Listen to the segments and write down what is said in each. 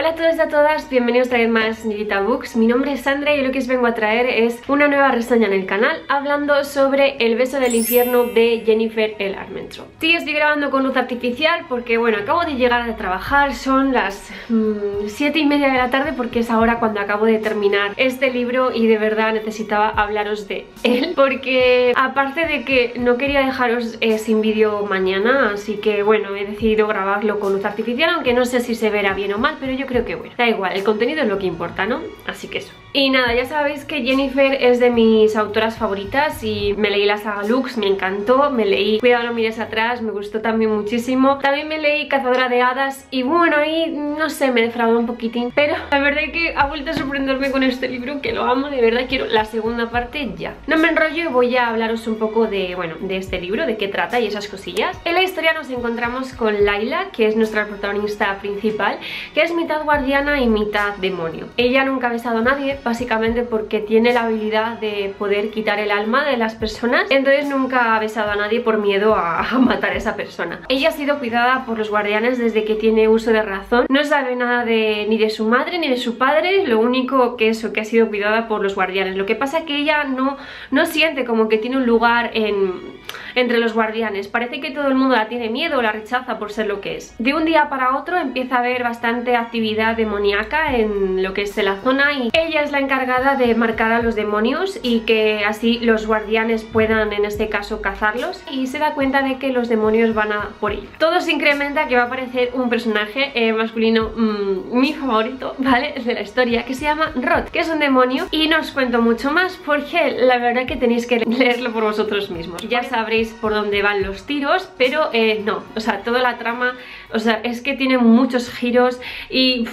Hola a todos y a todas, bienvenidos otra vez más Nidita Books. Mi nombre es Sandra y lo que os vengo a traer es una nueva reseña en el canal hablando sobre El beso del infierno de Jennifer L. Armentrout. Sí, estoy grabando con luz artificial porque, bueno, acabo de llegar a trabajar, son las 7 mm, y media de la tarde porque es ahora cuando acabo de terminar este libro y de verdad necesitaba hablaros de él porque aparte de que no quería dejaros eh, sin vídeo mañana, así que bueno, he decidido grabarlo con luz artificial, aunque no sé si se verá bien o mal, pero yo creo que bueno, da igual, el contenido es lo que importa, ¿no? Así que eso. Y nada, ya sabéis que Jennifer es de mis autoras favoritas y me leí la saga Lux, me encantó, me leí Cuidado no mires atrás, me gustó también muchísimo. También me leí Cazadora de Hadas y bueno, ahí no sé, me defraudó un poquitín, pero la verdad es que ha vuelto a sorprenderme con este libro, que lo amo, de verdad quiero la segunda parte ya. No me enrollo y voy a hablaros un poco de, bueno, de este libro, de qué trata y esas cosillas. En la historia nos encontramos con Laila, que es nuestra protagonista principal, que es mitad guardiana y mitad demonio. Ella nunca ha besado a nadie, básicamente porque tiene la habilidad de poder quitar el alma de las personas, entonces nunca ha besado a nadie por miedo a, matar a esa persona. Ella ha sido cuidada por los guardianes desde que tiene uso de razón, no sabe nada de, ni de su madre ni de su padre, lo único que eso, que ha sido cuidada por los guardianes. Lo que pasa es que ella no, no siente como que tiene un lugar en entre los guardianes. Parece que todo el mundo la tiene miedo o la rechaza por ser lo que es. De un día para otro empieza a haber bastante actividad demoníaca en lo que es la zona y ella es la encargada de marcar a los demonios y que así los guardianes puedan en este caso cazarlos y se da cuenta de que los demonios van a por ella. Todo se incrementa que va a aparecer un personaje eh, masculino, mm, mi favorito, ¿vale? De la historia, que se llama Rod, que es un demonio y no os cuento mucho más porque la verdad que tenéis que leerlo por vosotros mismos. Ya sabréis por dónde van los tiros, pero eh, no, o sea, toda la trama, o sea, es que tiene muchos giros y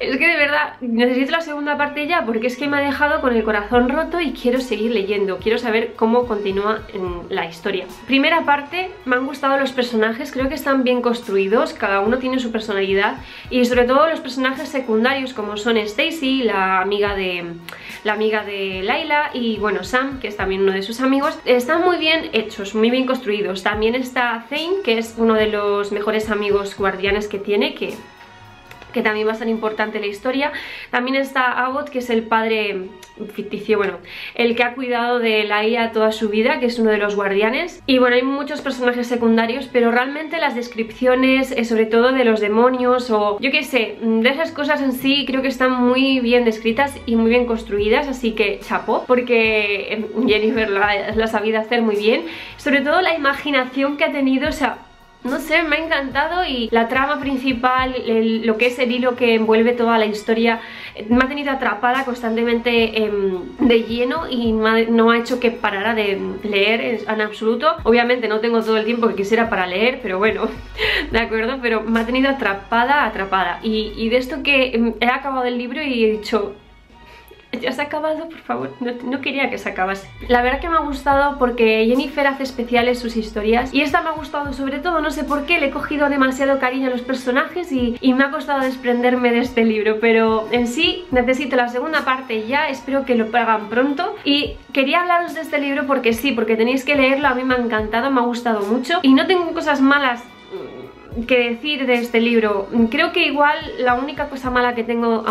es que de verdad necesito la segunda parte ya porque es que me ha dejado con el corazón roto y quiero seguir leyendo, quiero saber cómo continúa la historia. Primera parte, me han gustado los personajes, creo que están bien construidos, cada uno tiene su personalidad y sobre todo los personajes secundarios como son Stacy, la amiga de la amiga de Laila y bueno Sam, que es también uno de sus amigos, están muy bien hechos, muy bien construidos. También está Zane, que es uno de los mejores amigos guardianes que tiene, que que también va a ser importante la historia. También está Abbott, que es el padre ficticio, bueno, el que ha cuidado de la IA toda su vida, que es uno de los guardianes. Y bueno, hay muchos personajes secundarios, pero realmente las descripciones, eh, sobre todo de los demonios o yo qué sé, de esas cosas en sí, creo que están muy bien descritas y muy bien construidas, así que chapo, porque eh, Jennifer lo ha, sabido hacer muy bien. Sobre todo la imaginación que ha tenido, o sea, no sé, me ha encantado y la trama principal, lo que es el hilo que envuelve toda la historia, me ha tenido atrapada constantemente em, de lleno y no ha hecho que parara de leer en, absoluto. Obviamente no tengo todo el tiempo que quisiera para leer, pero bueno, de acuerdo, pero me ha tenido atrapada, atrapada. Y, y de esto que em, he acabado el libro y he dicho, ya se ha acabado, por favor, no, quería que se acabase. La verdad que me ha gustado porque Jennifer hace especiales sus historias Y esta me ha gustado sobre todo, no sé por qué Le he cogido demasiado cariño a los personajes y, y me ha costado desprenderme de este libro Pero en sí necesito la segunda parte ya Espero que lo hagan pronto. Y quería hablaros de este libro porque sí, porque tenéis que leerlo A mí me ha encantado, me ha gustado mucho Y no tengo cosas malas que decir de este libro. Creo que igual la única cosa mala que tengo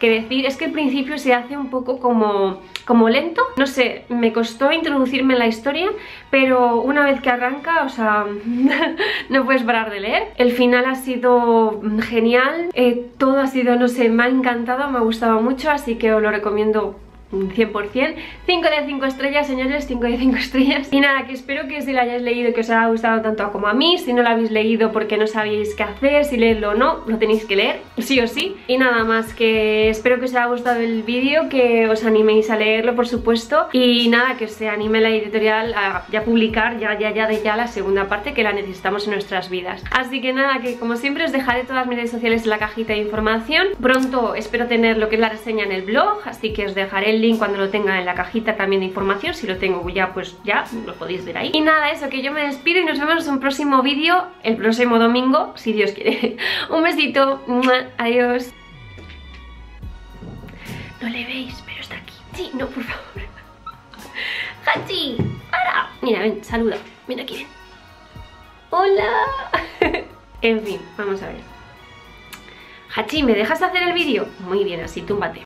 que decir es que el principio se hace un poco como, como lento. No sé, me costó introducirme en la historia, pero una vez que arranca, o sea, no puedes parar de leer. El final ha sido genial, eh, todo ha sido, no sé, me ha encantado, me ha gustado mucho, así que os lo recomiendo 100% 5 de 5 estrellas, señores, 5 de 5 estrellas. Y nada, que espero que si lo hayáis leído que os haya gustado tanto como a mí Si no lo habéis leído porque no sabéis qué hacer, si leerlo o no, lo tenéis que leer, sí o sí. Y nada más, que espero que os haya gustado el vídeo, que os animéis a leerlo por supuesto. Y nada, que se anime la editorial a ya publicar ya, ya, ya de ya la segunda parte que la necesitamos en nuestras vidas. Así que nada, que como siempre os dejaré todas mis redes sociales en la cajita de información. Pronto espero tener lo que es la reseña en el blog, así que os dejaré el link cuando lo tenga en la cajita también de información si lo tengo ya pues ya lo podéis ver ahí. Y nada eso que yo me despido y nos vemos en un próximo vídeo el próximo domingo si Dios quiere. Un besito adiós. No le veis pero está aquí. Sí no por favor. Hachi para. Mira ven saluda. Ven aquí ven. Hola. En fin vamos a ver. Hachi, ¿me dejas hacer el vídeo? Muy bien, así túmbate.